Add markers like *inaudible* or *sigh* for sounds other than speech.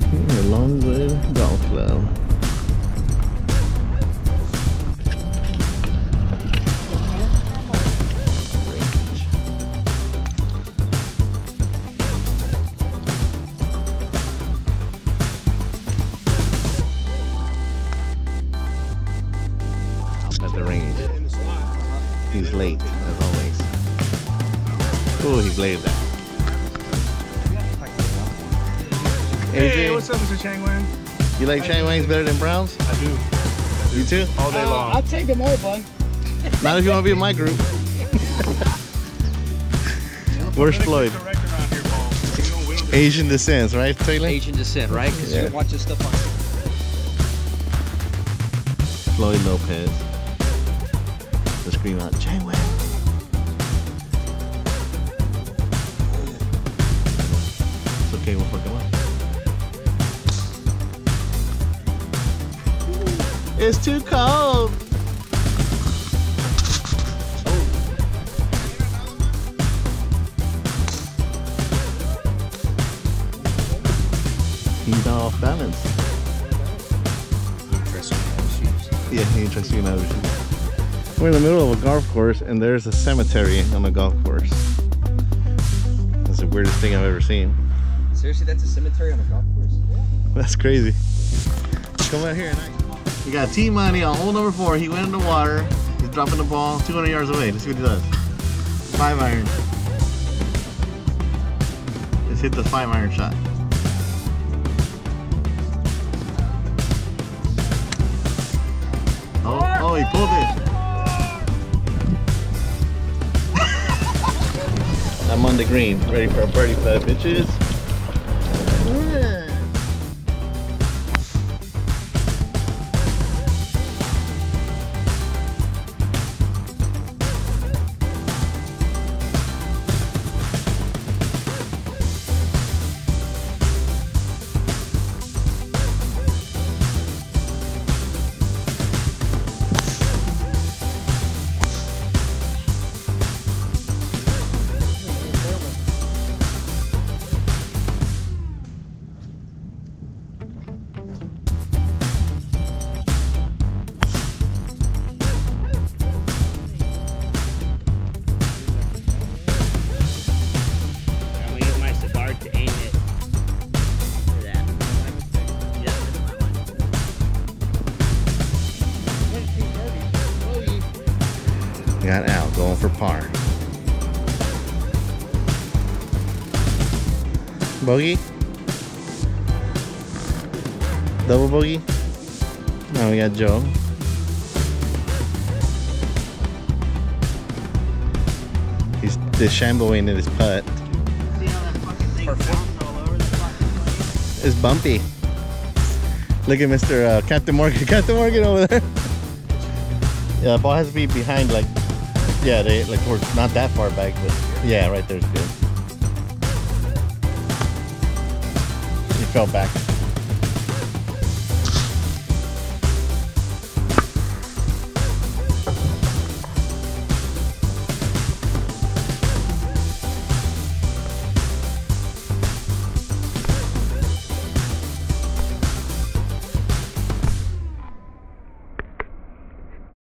here, Longwood Golf Club. At the range. He's late, as always. Oh, he bladed that. Hey, AJ, what's up, Mr. Chang Wan? you like Chang Wangs better than Browns? I do. You too? All day uh, long. I'll take them all, bud. Not if you want to be in my group. *laughs* Where's Floyd? Correct around here, Paul. We don't- we don't- Asian descent, right, Taylor? Asian descent, right? Because Yeah. you watch this stuff on. Floyd Lopez. The scream out, Chang Wang. It's okay, we'll fuck him up. It's too cold. He's off balance. Yeah, he tries to get out of shoes. We're in the middle of a golf course and there's a cemetery on the golf course. That's the weirdest thing I've ever seen. Seriously, that's a cemetery on a golf course? That's crazy. Come out here at night. You got T Money on hole number four. He went in the water. He's dropping the ball 200 yards away. Let's see what he does. Five iron. Let's hit the five iron shot. Oh, oh, he pulled it. I'm on the green, ready for a birdie putt, bitches. Got out, going for par. Bogey? Double bogey? Now we got Joe. He's dishamboing in his putt. It's bumpy. Look at Mr. Uh, Captain Morgan. *laughs* Captain Morgan over there. Yeah, the ball has to be behind, like, yeah, they like towards not that far back, but yeah, right there's good. He fell back.